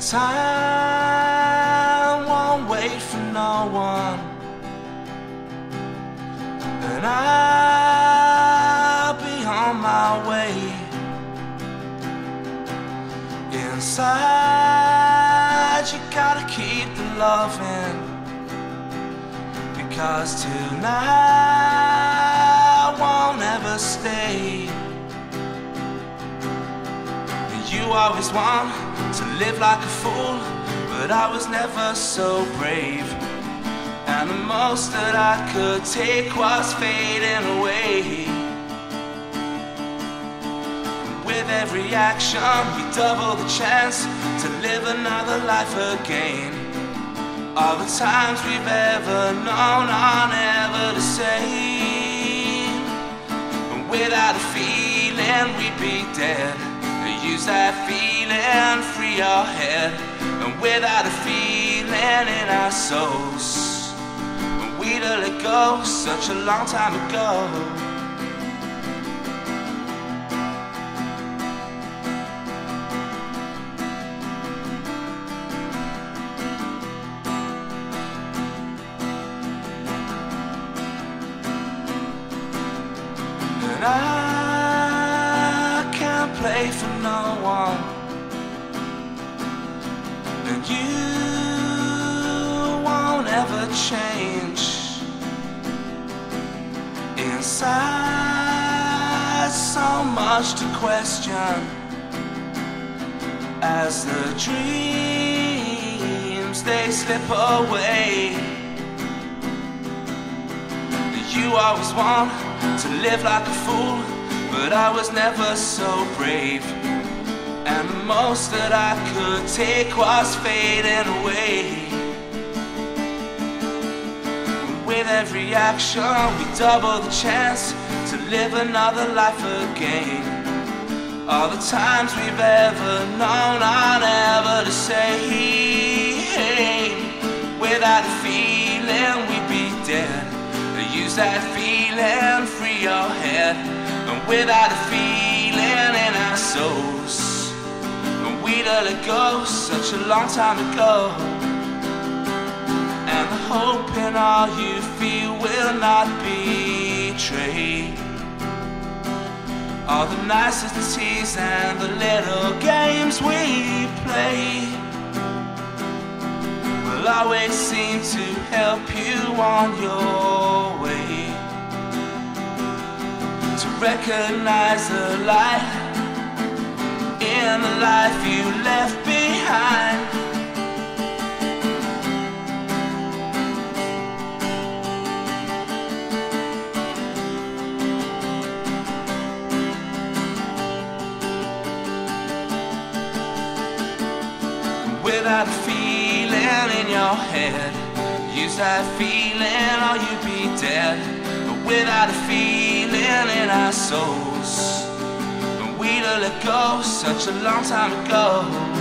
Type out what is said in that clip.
Time won't wait for no one. And I'll be on my way. Inside, you gotta keep the loving. Because tonight You always want to live like a fool, but I was never so brave. And the most that I could take was fading away. With every action, we double the chance to live another life again. All the times we've ever known are never the same. Without a feeling, we'd be dead. Use that feeling, free your head. And without a feeling in our souls, we'd have let go such a long time ago. And I play for no one. And you won't ever change. Inside, so much to question. As the dreams they slip away. You always want to live like a fool, but I was never so brave. And the most that I could take was fading away. With every action, we double the chance to live another life again. All the times we've ever known are never the same. Without a feeling, we'd be dead. Use that feeling, free your head. Without a feeling in our souls, When we let it go such a long time ago. And the hope in all you feel will not be betray. All the niceties and the little games we play will always seem to help you on your recognize the light in the life you left behind. Without a feeling in your head, use that feeling or you'd be dead. Without a feeling in our souls, we'd have let go such a long time ago.